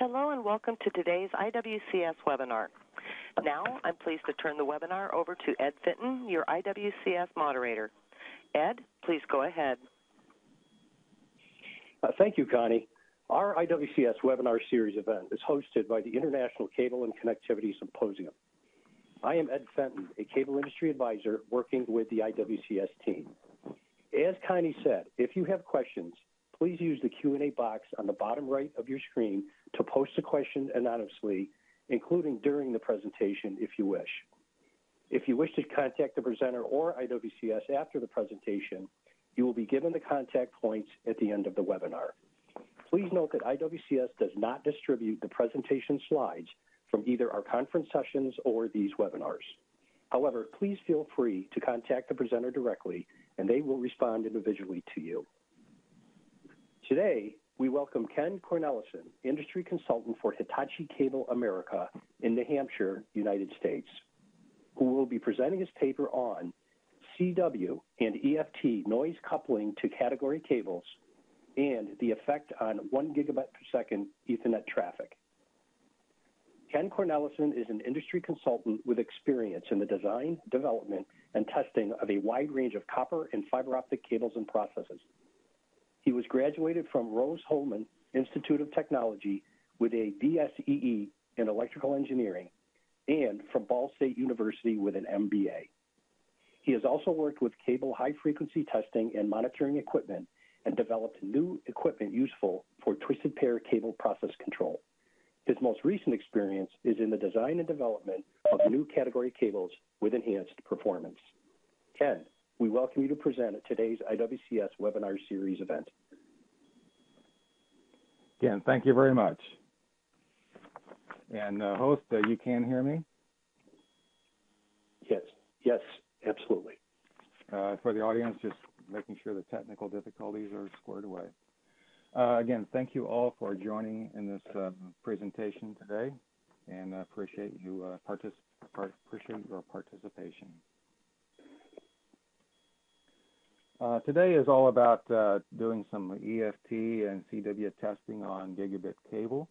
Hello and welcome to today's IWCS webinar. Now I'm pleased to turn the webinar over to Ed Fenton, your IWCS moderator. Ed, please go ahead. Uh, thank you, Connie. Our IWCS webinar series event is hosted by the International Cable and Connectivity Symposium. I am Ed Fenton, a cable industry advisor working with the IWCS team. As Connie said, if you have questions, please use the Q&A box on the bottom right of your screen to post a question anonymously, including during the presentation if you wish. If you wish to contact the presenter or IWCS after the presentation, you will be given the contact points at the end of the webinar. Please note that IWCS does not distribute the presentation slides from either our conference sessions or these webinars. However, please feel free to contact the presenter directly and they will respond individually to you. Today, we welcome Ken Cornelison, industry consultant for Hitachi Cable America in New Hampshire, United States, who will be presenting his paper on CW and EFT noise coupling to category cables and the effect on one gigabit per second Ethernet traffic. Ken Cornelison is an industry consultant with experience in the design, development, and testing of a wide range of copper and fiber optic cables and processes. He was graduated from Rose-Hulman Institute of Technology with a BSEE in electrical engineering and from Ball State University with an MBA. He has also worked with cable high frequency testing and monitoring equipment and developed new equipment useful for twisted pair cable process control. His most recent experience is in the design and development of new category cables with enhanced performance. Ken, we welcome you to present at today's IWCS webinar series event. Again, thank you very much. And uh, host, uh, you can hear me? Yes, yes, absolutely. Uh, for the audience, just making sure the technical difficulties are squared away. Uh, again, thank you all for joining in this uh, presentation today, and appreciate you uh, appreciate your participation. Uh, today is all about uh, doing some EFT and CW testing on gigabit cable.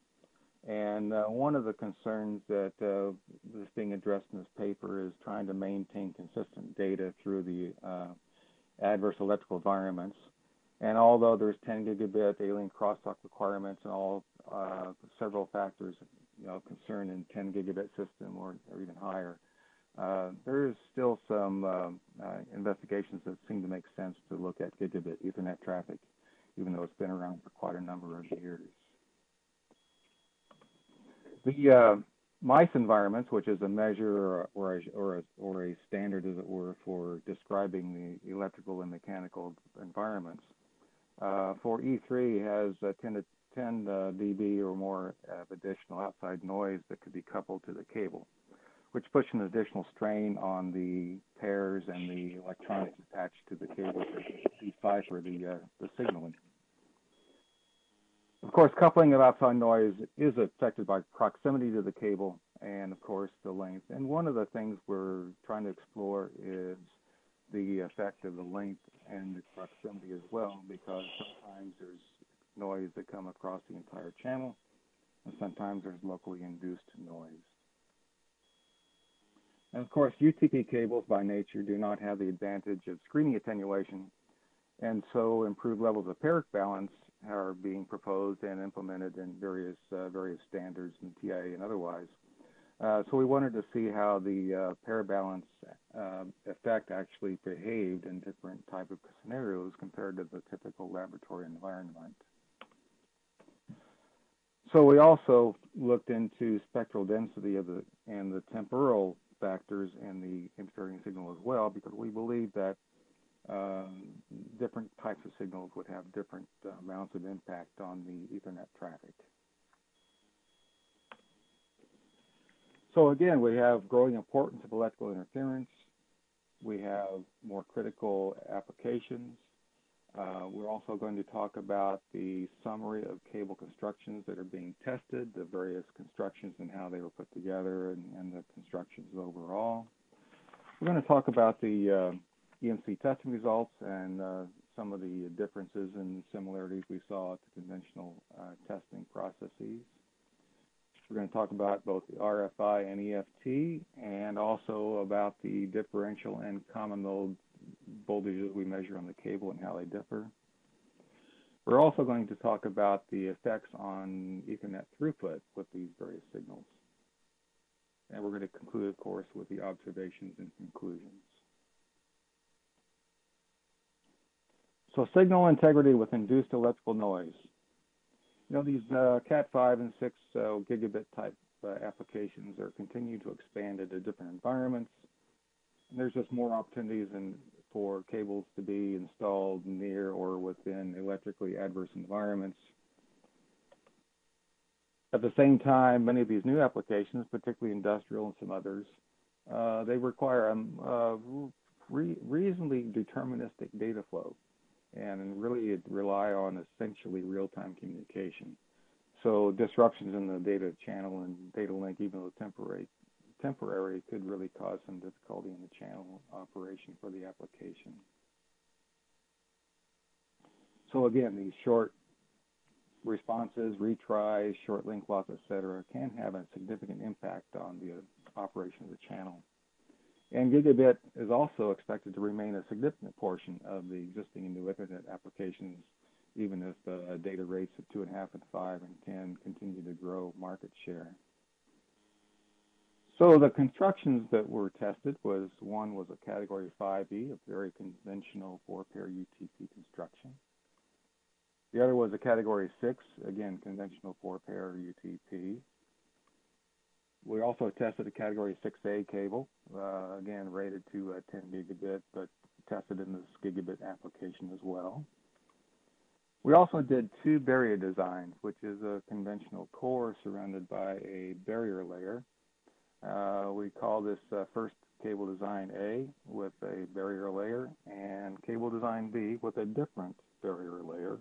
And uh, one of the concerns that uh, is being addressed in this paper is trying to maintain consistent data through the uh, adverse electrical environments. And although there's 10 gigabit alien crosstalk requirements and all uh, several factors, you know, concern in 10 gigabit system or, or even higher, uh, there is still some um, uh, investigations that seem to make sense to look at gigabit Ethernet traffic, even though it's been around for quite a number of years. The uh, MICE environments, which is a measure or a, or, a, or a standard, as it were, for describing the electrical and mechanical environments, uh, for E3 has 10 to 10 uh, dB or more of additional outside noise that could be coupled to the cable which puts an additional strain on the pairs and the electronics attached to the cable to decipher the, uh, the signaling. Of course, coupling of outside noise is affected by proximity to the cable and, of course, the length. And one of the things we're trying to explore is the effect of the length and the proximity as well, because sometimes there's noise that come across the entire channel, and sometimes there's locally induced noise. And of course, UTP cables by nature do not have the advantage of screening attenuation, and so improved levels of pair balance are being proposed and implemented in various uh, various standards in TIA and otherwise. Uh, so we wanted to see how the uh, pair balance uh, effect actually behaved in different type of scenarios compared to the typical laboratory environment. So we also looked into spectral density of the and the temporal factors in the interfering signal as well, because we believe that um, different types of signals would have different uh, amounts of impact on the Ethernet traffic. So again, we have growing importance of electrical interference. We have more critical applications. Uh, we're also going to talk about the summary of cable constructions that are being tested, the various constructions and how they were put together, and, and the constructions overall. We're going to talk about the uh, EMC testing results and uh, some of the differences and similarities we saw to conventional uh, testing processes. We're going to talk about both the RFI and EFT and also about the differential and common mode voltages we measure on the cable and how they differ. We're also going to talk about the effects on Ethernet throughput with these various signals. And we're going to conclude, of course, with the observations and conclusions. So signal integrity with induced electrical noise. You know, these uh, Cat5 and 6 uh, gigabit type uh, applications are continuing to expand into different environments. And there's just more opportunities in, for cables to be installed near or within electrically adverse environments. At the same time, many of these new applications, particularly industrial and some others, uh, they require a um, re reasonably deterministic data flow and really rely on essentially real-time communication. So disruptions in the data channel and data link, even though temporary, temporary, could really cause some difficulty in the channel operation for the application. So again, these short responses, retries, short link loss, etc., can have a significant impact on the operation of the channel. And gigabit is also expected to remain a significant portion of the existing and new Ethernet applications, even if the data rates of 2.5 and 5 and 10 continue to grow market share. So the constructions that were tested was one was a category 5E, a very conventional four-pair UTP construction. The other was a category 6, again, conventional four-pair UTP. We also tested a Category 6A cable, uh, again rated to uh, 10 gigabit, but tested in this gigabit application as well. We also did two barrier designs, which is a conventional core surrounded by a barrier layer. Uh, we call this uh, first cable design A with a barrier layer and cable design B with a different barrier layer.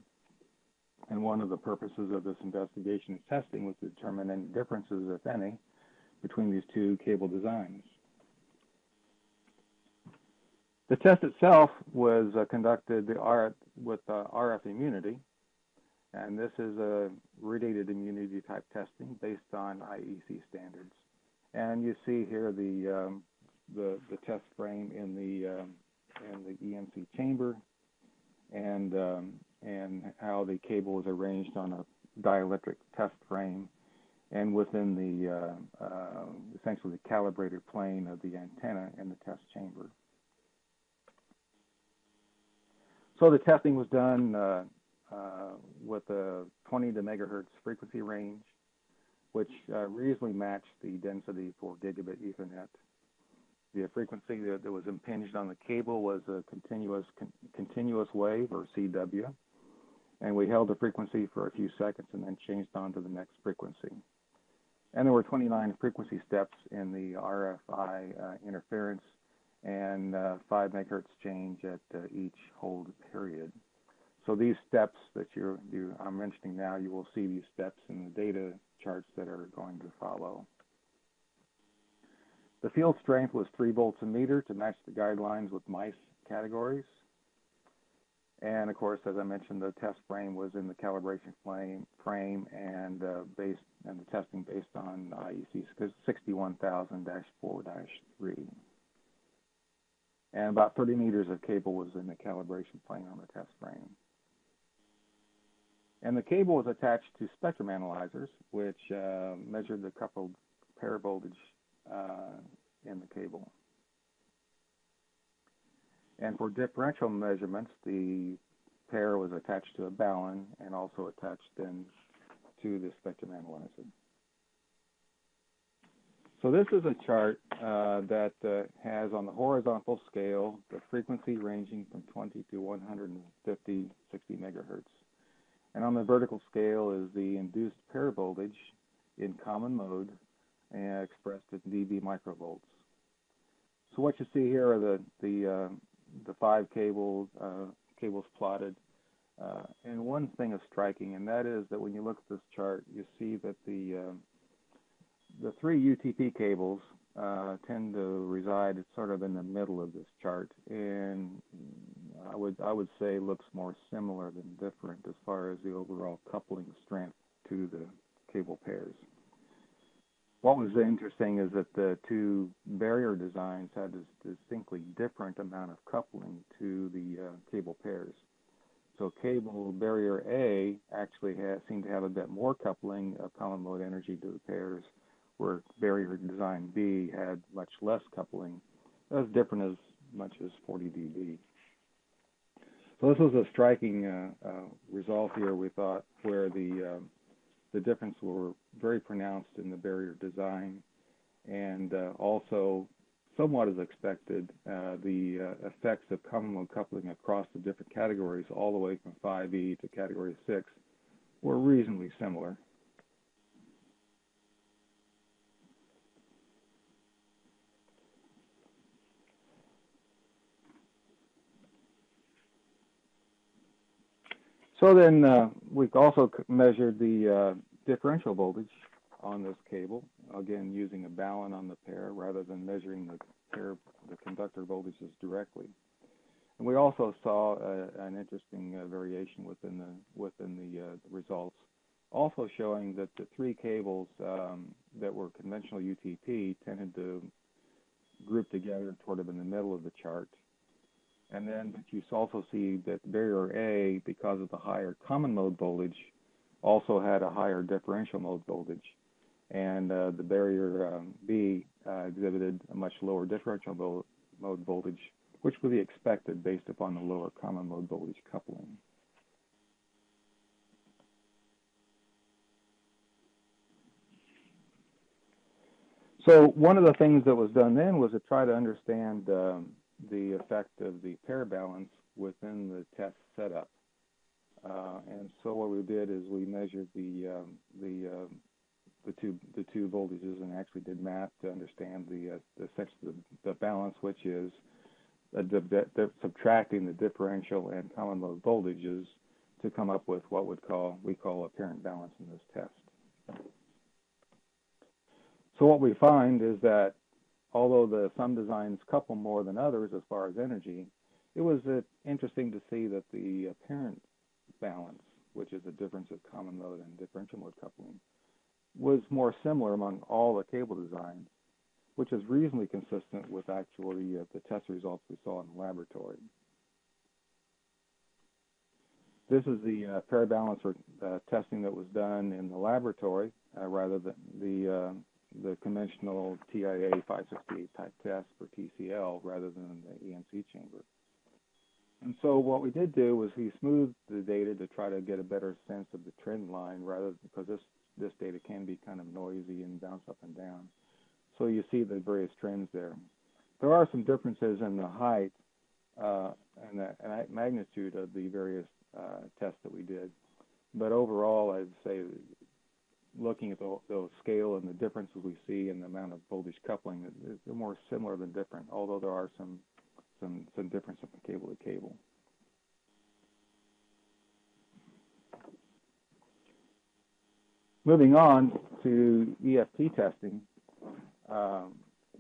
And one of the purposes of this investigation and testing was to determine any differences, if any, between these two cable designs. The test itself was uh, conducted with uh, RF immunity, and this is a radiated immunity type testing based on IEC standards. And you see here the um, the, the, test frame in the um, in the EMC chamber, and um, and how the cable is arranged on a dielectric test frame and within the uh, uh, essentially the calibrated plane of the antenna in the test chamber. So the testing was done uh, uh with a 20 to megahertz frequency range, which uh, reasonably matched the density for gigabit Ethernet. The frequency that, that was impinged on the cable was a continuous con continuous wave, or CW, and we held the frequency for a few seconds and then changed on to the next frequency. And there were 29 frequency steps in the RFI uh, interference and uh, 5 megahertz change at uh, each hold period. So these steps that you're, you, I'm mentioning now, you will see these steps in the data charts that are going to follow. The field strength was 3 volts a meter to match the guidelines with MICE categories. And of course, as I mentioned, the test frame was in the calibration frame, frame and uh, based and the testing based on IEC 61000-4-3. And about 30 meters of cable was in the calibration plane on the test frame. And the cable was attached to spectrum analyzers, which uh, measured the coupled pair voltage uh, in the cable. And for differential measurements, the pair was attached to a balun and also attached then to the spectrum analyzer. So this is a chart uh, that uh, has on the horizontal scale the frequency ranging from 20 to 150, 60 megahertz. And on the vertical scale is the induced pair voltage in common mode and expressed in dB microvolts. So what you see here are the, the uh, the five cables uh, cables plotted. Uh, and one thing is striking, and that is that when you look at this chart, you see that the uh, the three UTP cables uh, tend to reside sort of in the middle of this chart, and I would I would say looks more similar than different as far as the overall coupling strength to the cable pairs. what was interesting is that the two barrier designs had a distinctly different amount of coupling to the uh, cable pairs. So cable barrier A actually has, seemed to have a bit more coupling of common mode energy to the pairs, where barrier design B had much less coupling. Was different as much as 40 dB. So this was a striking uh, uh, result here, we thought, where the um, the difference were very pronounced in the barrier design, and uh, also somewhat as expected, uh, the uh, effects of common coupling across the different categories, all the way from 5E to category 6, were reasonably similar. So then uh, we've also measured the uh, differential voltage on this cable, again using a balun on the pair rather than measuring the pair, the conductor voltages directly. And we also saw uh, an interesting uh, variation within the within the, uh, results, also showing that the three cables um, that were conventional UTP tended to group together sort of in the middle of the chart, and then you also see that barrier A, because of the higher common mode voltage, also had a higher differential mode voltage. And uh, the barrier um, B uh, exhibited a much lower differential vo mode voltage, which would be expected based upon the lower common mode voltage coupling. So one of the things that was done then was to try to understand um, the effect of the pair balance within the test setup. Uh, and so what we did is we measured the um, the uh, the two the two voltages and actually did math to understand the uh, the, the, the balance, which is the, the, the, subtracting the differential and common mode voltages to come up with what would call we call apparent balance in this test. So what we find is that although the some designs couple more than others as far as energy, it was uh, interesting to see that the apparent balance, which is the difference of common mode and differential mode coupling, was more similar among all the cable designs, which is reasonably consistent with actually uh, the test results we saw in the laboratory. This is the uh, pair balance uh, testing that was done in the laboratory uh, rather than the uh, the conventional TIA 568 type test for TCL rather than the EMC chamber. And so what we did do was we smoothed the data to try to get a better sense of the trend line rather because this, this data can be kind of noisy and bounce up and down. So you see the various trends there. There are some differences in the height uh, and the and magnitude of the various uh, tests that we did. But overall, I'd say looking at the, the scale and the differences we see in the amount of voltage coupling, they're more similar than different, although there are some some some from cable to cable. Moving on to EFT testing, um,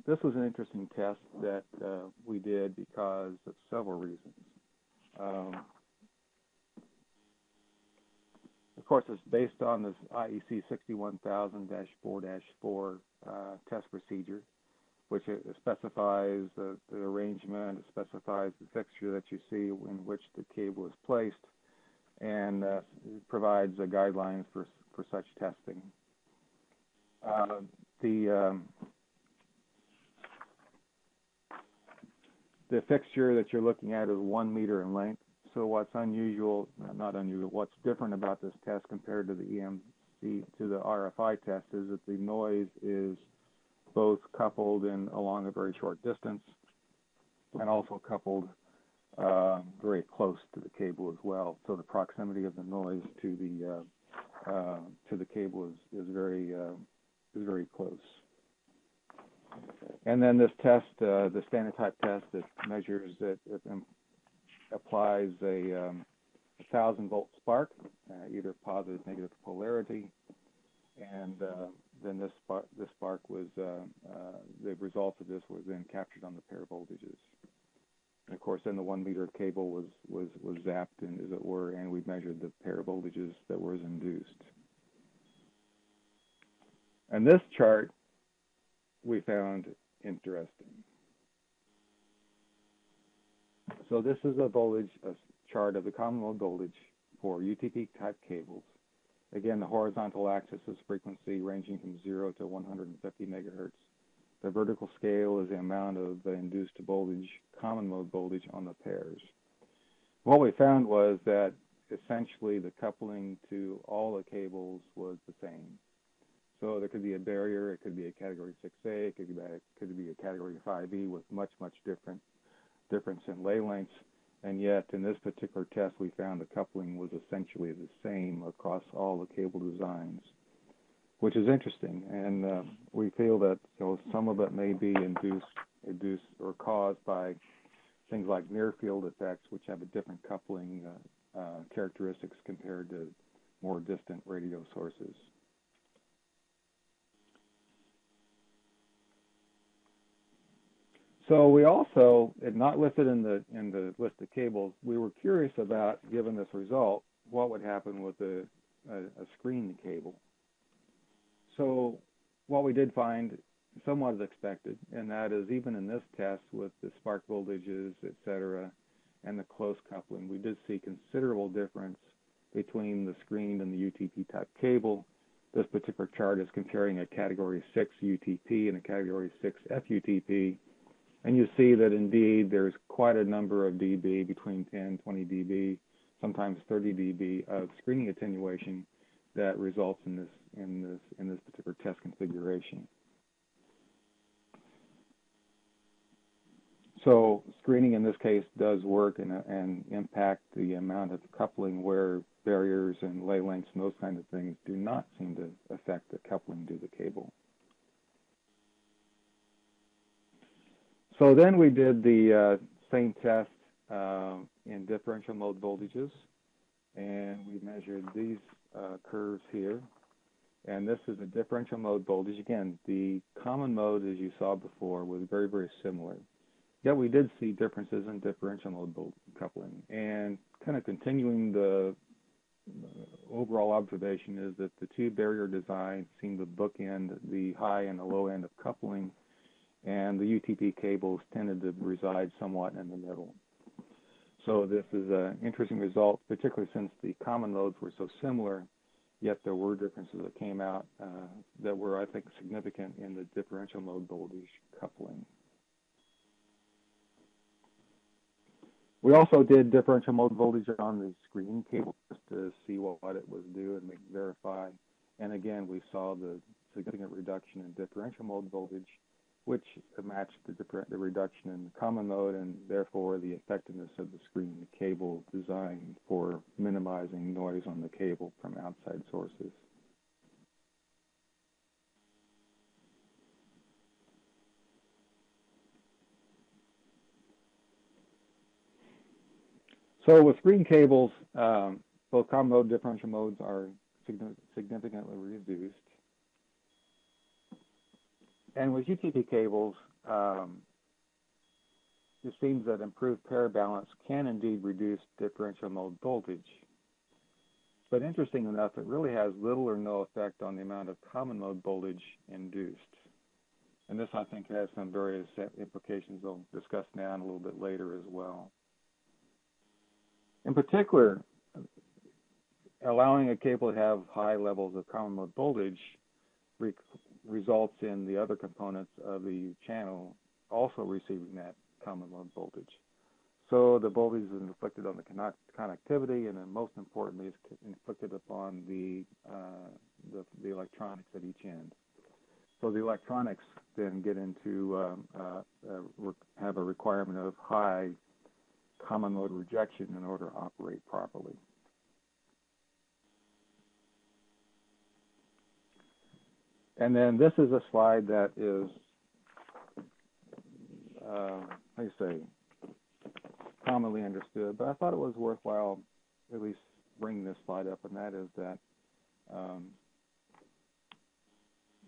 this was an interesting test that uh, we did because of several reasons. Um, of course, it's based on this IEC 61000-4-4 uh, test procedure which specifies the, the, arrangement, it specifies the fixture that you see in which the cable is placed, and uh, provides guidelines for, for such testing. Uh, the um, the fixture that you're looking at is one meter in length. So what's unusual, not unusual, what's different about this test compared to the EMC, to the RFI test is that the noise is both coupled in along a very short distance and also coupled uh, very close to the cable as well. So the proximity of the noise to the uh, uh, to the cable is is very uh, is very close. And then this test, uh, the standard type test that measures that it applies a, um, a thousand volt spark, uh, either positive, negative polarity, and then this spark, this spark was uh, uh, the results of this was then captured on the pair voltages. And of course, then the one meter cable was was was zapped, and as it were, and we measured the pair voltages that was induced. And this chart we found interesting. So this is a voltage a chart of the common mode voltage for UTP type cables. Again, the horizontal axis is frequency ranging from 0 to 150 megahertz. The vertical scale is the amount of the induced voltage, common mode voltage on the pairs. What we found was that essentially the coupling to all the cables was the same. So there could be a barrier, it could be a category 6A, it could be a, could be a category 5E with much, much different difference in lay lengths. And yet in this particular test, we found the coupling was essentially the same across all the cable designs, which is interesting. And uh, we feel that you know, some of it may be induced, induced or caused by things like near field effects, which have a different coupling uh, uh, characteristics compared to more distant radio sources. So we also, not listed in the in the list of cables, we were curious about, given this result, what would happen with a, a, a screen cable. So what we did find, somewhat as expected, and that is even in this test with the spark voltages, et cetera, and the close coupling, we did see considerable difference between the screened and the UTP type cable. This particular chart is comparing a category 6 UTP and a category 6 FUTP and you see that indeed there's quite a number of dB, between 10, 20 dB, sometimes 30 dB of screening attenuation that results in this in this in this particular test configuration. So screening in this case does work and, and impact the amount of coupling where barriers and lay lengths and those kinds of things do not seem to affect the coupling to the cable. So then we did the uh, same test uh, in differential mode voltages, and we measured these uh, curves here. And this is a differential mode voltage. Again, the common mode, as you saw before, was very, very similar. Yet we did see differences in differential mode coupling. And kind of continuing the overall observation is that the two barrier designs seem to bookend the high and the low end of coupling and the UTP cables tended to reside somewhat in the middle. So this is an interesting result, particularly since the common loads were so similar, yet there were differences that came out uh, that were, I think, significant in the differential mode voltage coupling. We also did differential mode voltage on the screen cable just to see what, it was due and verify. And again, we saw the significant reduction in differential mode voltage which matched the, the reduction in common mode and therefore the effectiveness of the screen cable design for minimizing noise on the cable from outside sources. So with screen cables, um, both common mode differential modes are significantly reduced. And with UTP cables, um, it seems that improved pair balance can indeed reduce differential mode voltage. But interesting enough, it really has little or no effect on the amount of common mode voltage induced. And this, I think, has some various implications I'll discuss now and a little bit later as well. In particular, allowing a cable to have high levels of common mode voltage results in the other components of the channel also receiving that common mode voltage. So the voltage is inflicted on the connectivity, and then most importantly, is inflicted upon the, uh, the, the electronics at each end. So the electronics then get into um, uh, uh, have a requirement of high common mode rejection in order to operate properly. And then this is a slide that is, uh, how you say, commonly understood, but I thought it was worthwhile at least bringing this slide up, and that is that um,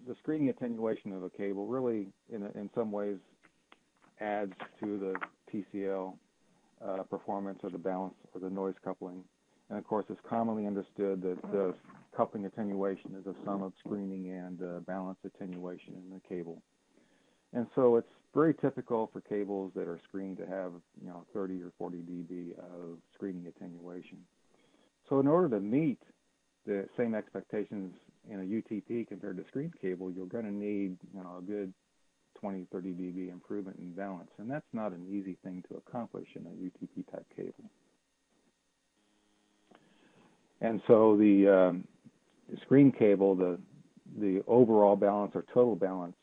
the screening attenuation of a cable really, in, in some ways, adds to the TCL uh, performance or the balance or the noise coupling. And of course, it's commonly understood that the coupling attenuation is a sum of screening and uh, balance attenuation in the cable. And so it's very typical for cables that are screened to have, you know, 30 or 40 dB of screening attenuation. So in order to meet the same expectations in a UTP compared to screen cable, you're going to need, you know, a good 20, 30 dB improvement in balance. And that's not an easy thing to accomplish in a UTP type cable. And so the, um, the screen cable, the the overall balance or total balance,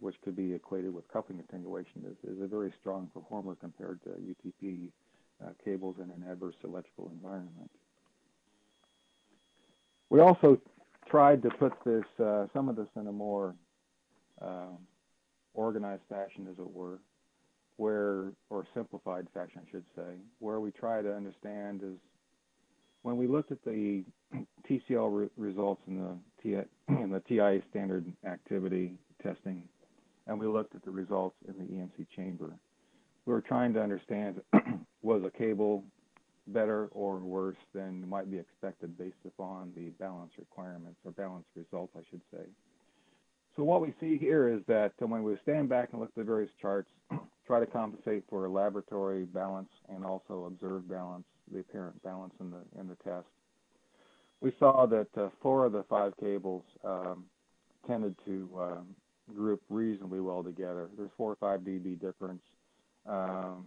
which could be equated with coupling attenuation, is, is a very strong performer compared to UTP uh, cables in an adverse electrical environment. We also tried to put this, uh, some of this in a more uh, organized fashion, as it were, where, or simplified fashion, I should say, where we try to understand is when we looked at the TCL re results in the, in the TIA standard activity testing, and we looked at the results in the EMC chamber, we were trying to understand was a cable better or worse than might be expected based upon the balance requirements or balance results, I should say. So what we see here is that uh, when we stand back and look at the various charts, try to compensate for laboratory balance and also observed balance, the apparent balance in the in the test. We saw that uh, four of the five cables um, tended to um, group reasonably well together. There's four or five dB difference, um,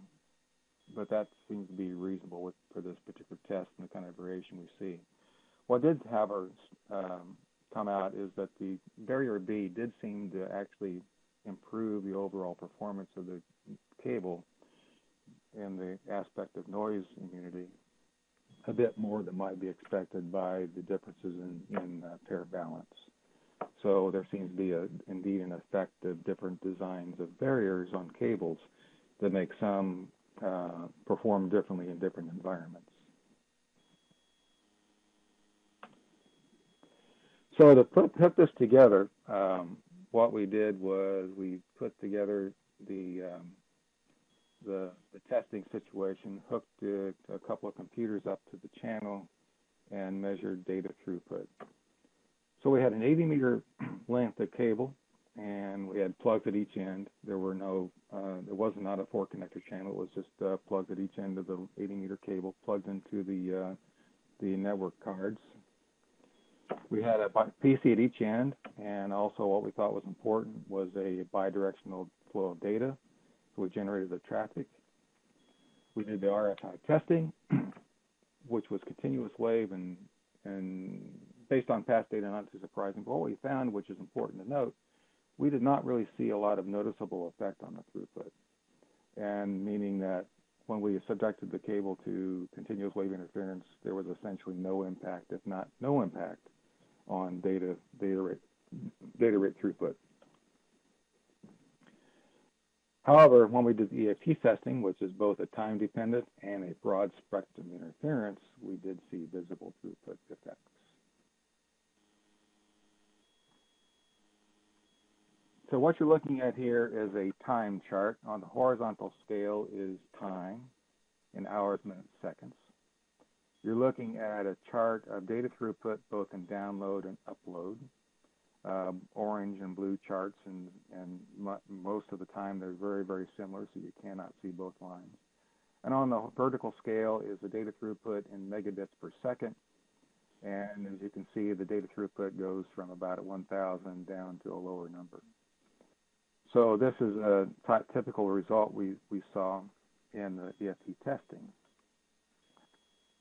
but that seems to be reasonable with, for this particular test and the kind of variation we see. What did have our um, come out is that the barrier B did seem to actually improve the overall performance of the cable in the aspect of noise immunity a bit more than might be expected by the differences in, in uh, pair balance. So there seems to be a, indeed an effect of different designs of barriers on cables that make some uh, perform differently in different environments. So to put, put this together, um, what we did was we put together the um, the, the testing situation, hooked a, a couple of computers up to the channel, and measured data throughput. So we had an 80 meter length of cable, and we had plugs at each end. There were no, uh, there was not a four connector channel. It was just uh, plugs at each end of the 80 meter cable, plugged into the uh, the network cards. We had a PC at each end, and also what we thought was important was a bidirectional flow of data. So we generated the traffic. We did the RFI testing, which was continuous wave and and based on past data, not too surprising. But what we found, which is important to note, we did not really see a lot of noticeable effect on the throughput, and meaning that when we subjected the cable to continuous wave interference, there was essentially no impact, if not no impact, on data data rate data rate throughput. However, when we did the EFT testing, which is both a time dependent and a broad spectrum interference, we did see visible throughput effects. So what you're looking at here is a time chart. On the horizontal scale is time in hours, minutes, seconds. You're looking at a chart of data throughput both in download and upload um, orange and blue charts, and, and most of the time they're very, very similar, so you cannot see both lines. And on the vertical scale is the data throughput in megabits per second. And as you can see, the data throughput goes from about 1,000 down to a lower number. So this is a typical result we, we saw in the EFT testing.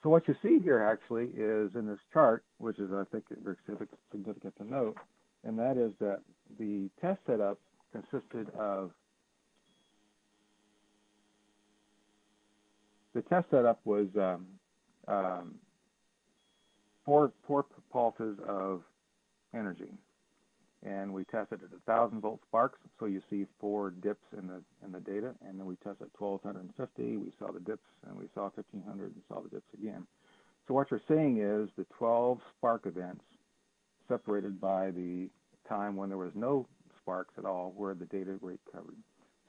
So what you see here actually is in this chart, which is I think very significant to note, and that is that the test setup consisted of the test setup was um, um, four four pulses of energy, and we tested at a thousand volt sparks. So you see four dips in the in the data, and then we tested 1250. We saw the dips, and we saw 1500, and saw the dips again. So what you're seeing is the 12 spark events separated by the time when there was no sparks at all where the data rate covered.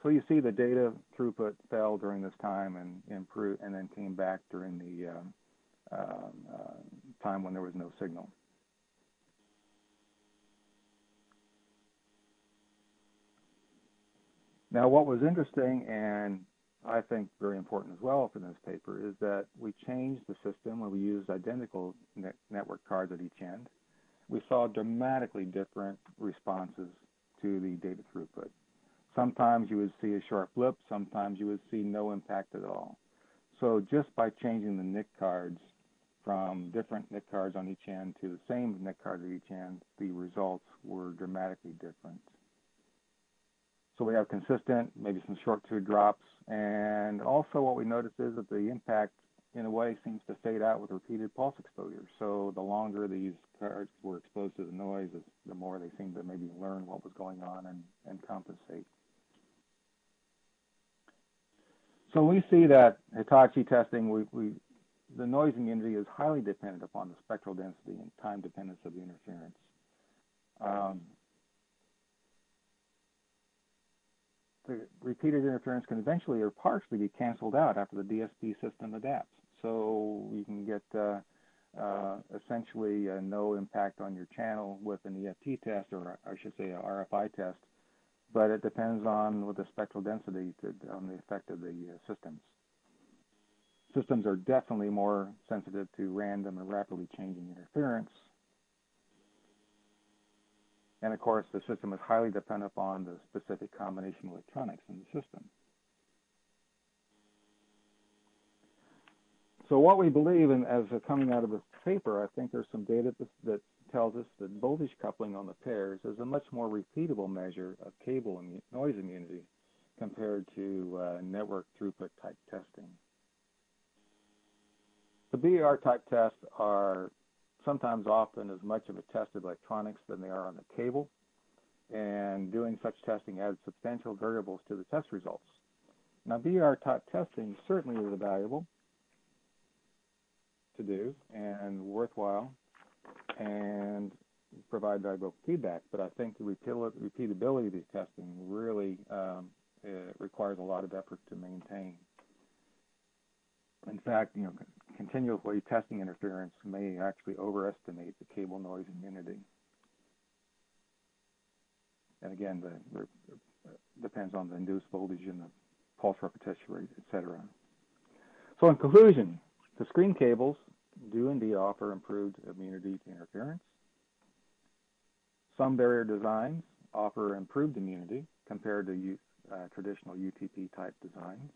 So you see the data throughput fell during this time and improved, and then came back during the um, um, uh, time when there was no signal. Now, what was interesting and I think very important as well for this paper is that we changed the system where we used identical net network cards at each end. We saw dramatically different responses to the data throughput. Sometimes you would see a sharp blip, sometimes you would see no impact at all. So just by changing the NIC cards from different NIC cards on each end to the same NIC card at each end, the results were dramatically different. So we have consistent, maybe some short tube drops, and also what we noticed is that the impact in a way seems to fade out with repeated pulse exposure. So the longer these cards were exposed to the noise, the more they seemed to maybe learn what was going on and, and compensate. So we see that Hitachi testing, we, we, the noise immunity is highly dependent upon the spectral density and time dependence of the interference. Um, the repeated interference can eventually or partially be canceled out after the DSP system adapts. So you can get uh, uh, essentially uh, no impact on your channel with an EFT test, or I should say a RFI test, but it depends on what the spectral density to, on the effect of the uh, systems. Systems are definitely more sensitive to random and rapidly changing interference, and of course, the system is highly dependent upon the specific combination of electronics in the system. So what we believe, and as coming out of this paper, I think there's some data that tells us that voltage coupling on the pairs is a much more repeatable measure of cable noise immunity compared to uh, network throughput type testing. The BER type tests are sometimes often as much of a test of electronics than they are on the cable, and doing such testing adds substantial variables to the test results. Now, BER type testing certainly is valuable to do and worthwhile and provide valuable feedback, but I think the repeatability of these testing really um, requires a lot of effort to maintain. In fact, you know, continually testing interference may actually overestimate the cable noise immunity. And again, the, depends on the induced voltage and the pulse repetition rate, etc. So in conclusion, the screen cables do indeed offer improved immunity to interference. Some barrier designs offer improved immunity compared to uh, traditional UTP type designs.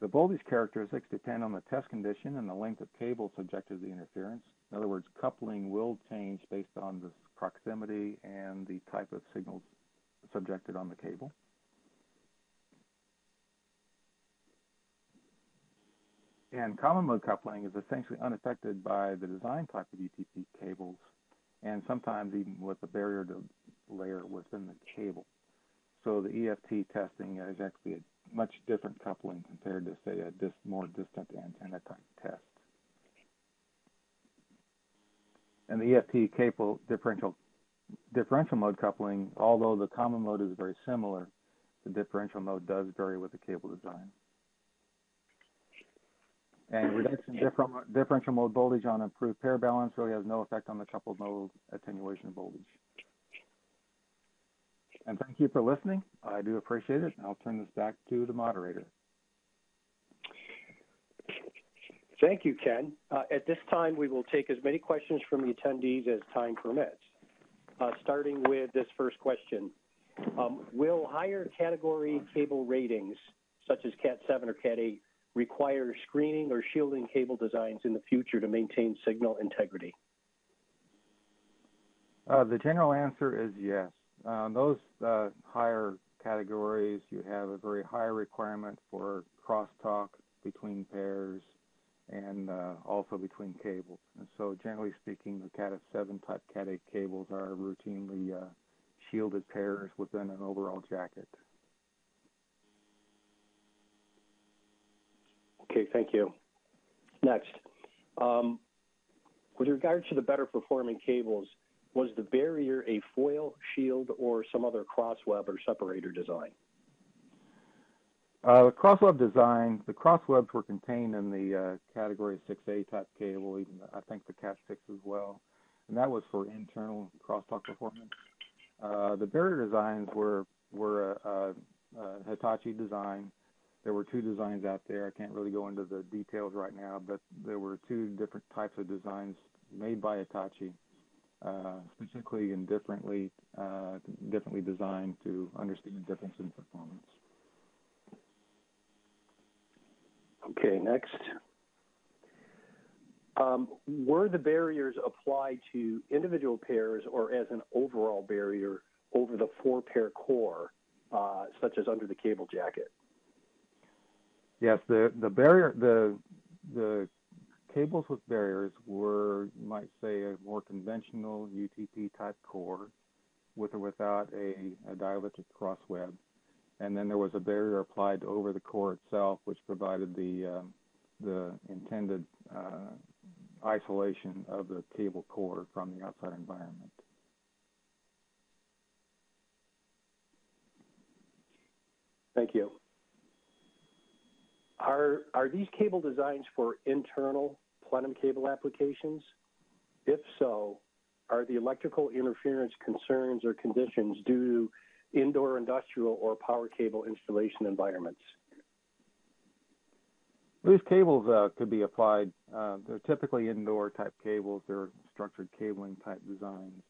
The voltage characteristics depend on the test condition and the length of cable subjected to the interference. In other words, coupling will change based on the proximity and the type of signals subjected on the cable. And common mode coupling is essentially unaffected by the design type of UTP cables and sometimes even with the barrier layer within the cable. So the EFT testing is actually a much different coupling compared to, say, a dis more distant antenna type test. And the EFT cable differential differential mode coupling, although the common mode is very similar, the differential mode does vary with the cable design. And reduction differential mode voltage on improved pair balance really has no effect on the coupled mode attenuation voltage. And thank you for listening. I do appreciate it. I'll turn this back to the moderator. Thank you, Ken. Uh, at this time, we will take as many questions from the attendees as time permits. Uh, starting with this first question. Um, will higher category cable ratings, such as Cat 7 or Cat 8, require screening or shielding cable designs in the future to maintain signal integrity? Uh, the general answer is yes. Um, those uh, higher categories, you have a very high requirement for crosstalk between pairs and uh, also between cables. And so generally speaking, the Cat 7 type Cat 8 cables are routinely uh, shielded pairs within an overall jacket. Okay, thank you. Next, um, with regard to the better performing cables, was the barrier a foil, shield, or some other crossweb or separator design? Uh, the crossweb design, the crosswebs were contained in the uh, category 6A type cable, even I think the Cat 6 as well, and that was for internal crosstalk performance. Uh, the barrier designs were were a, a, a Hitachi design. There were two designs out there. I can't really go into the details right now, but there were two different types of designs made by Hitachi, uh, specifically and differently uh, differently designed to understand the difference in performance. Okay, next. Um, were the barriers applied to individual pairs or as an overall barrier over the four pair core, uh, such as under the cable jacket? Yes, the, the barrier, the, the cables with barriers were, you might say, a more conventional UTP type core with or without a, a dielectric cross web. And then there was a barrier applied over the core itself, which provided the, um, the intended uh, isolation of the cable core from the outside environment. Thank you. Are, are these cable designs for internal plenum cable applications? If so, are the electrical interference concerns or conditions due to indoor industrial or power cable installation environments? These cables uh, could be applied. Uh, they're typically indoor type cables. They're structured cabling type designs.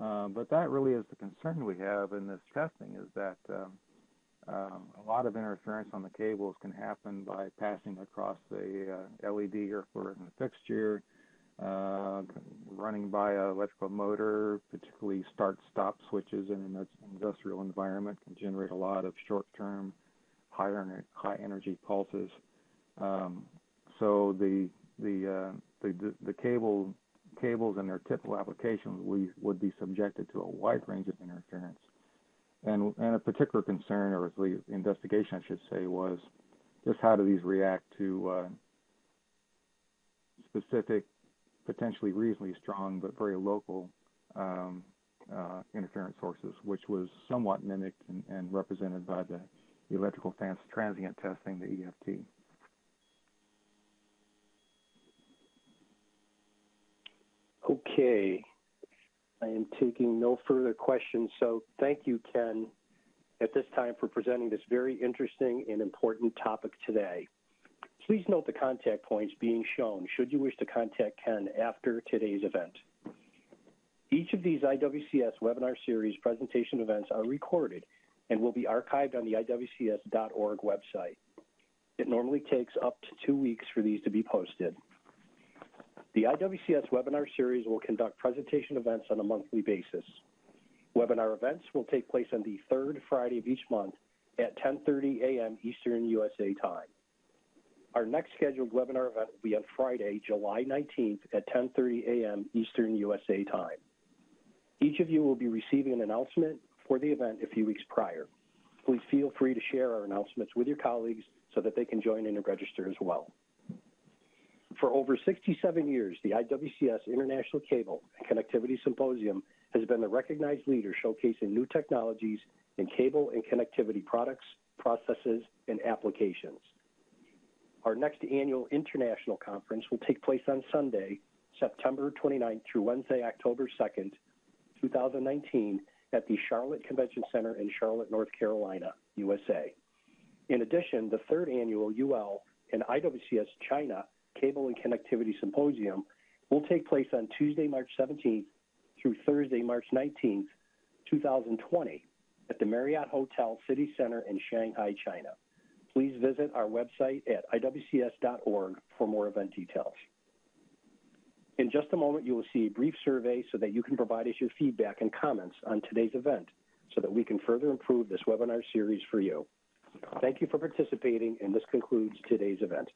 Uh, but that really is the concern we have in this testing is that um, um, a lot of interference on the cables can happen by passing across a uh, LED or a fixture, uh, running by an electrical motor, particularly start-stop switches in an industrial environment can generate a lot of short-term, higher high energy pulses. Um, so the the, uh, the the cable cables and their typical applications we would be subjected to a wide range of interference. And and a particular concern, or the investigation, I should say, was just how do these react to uh, specific, potentially reasonably strong but very local um, uh, interference sources, which was somewhat mimicked and, and represented by the electrical transient testing, the EFT. Okay. I am taking no further questions. So thank you, Ken, at this time for presenting this very interesting and important topic today. Please note the contact points being shown should you wish to contact Ken after today's event. Each of these IWCS webinar series presentation events are recorded and will be archived on the IWCS.org website. It normally takes up to two weeks for these to be posted. The IWCS webinar series will conduct presentation events on a monthly basis. Webinar events will take place on the third Friday of each month at 10:30 a.m. Eastern USA time. Our next scheduled webinar event will be on Friday, July 19th at 10:30 a.m. Eastern USA time. Each of you will be receiving an announcement for the event a few weeks prior. Please feel free to share our announcements with your colleagues so that they can join in and register as well. For over 67 years, the IWCS International Cable and Connectivity Symposium has been the recognized leader showcasing new technologies in cable and connectivity products, processes, and applications. Our next annual international conference will take place on Sunday, September 29th through Wednesday, October 2nd, 2019, at the Charlotte Convention Center in Charlotte, North Carolina, USA. In addition, the third annual UL and IWCS China Cable and Connectivity Symposium will take place on Tuesday, March 17th through Thursday, March 19th, 2020 at the Marriott Hotel City Center in Shanghai, China. Please visit our website at iwcs.org for more event details. In just a moment, you will see a brief survey so that you can provide us your feedback and comments on today's event so that we can further improve this webinar series for you. Thank you for participating, and this concludes today's event.